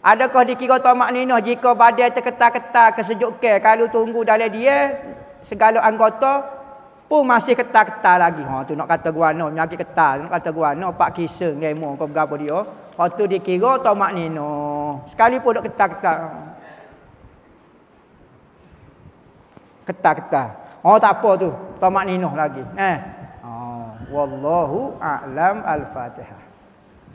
Adakah dikira tamak ninah jika badai terketar-ketar ke kalau tunggu dalam dia segala anggota pun masih ketar-ketar lagi. Ha tu nak kata guano penyakit ketar, nak kata guano pak kisah ngemo kau berapa dia. Ha tu dikira tamak ninah. Sekali pun dok ketar-ketar. Ketar-ketar. Oh tak apa tu. Tamak ninah lagi. Eh. Ha oh. wallahu a'lam al-fatihah.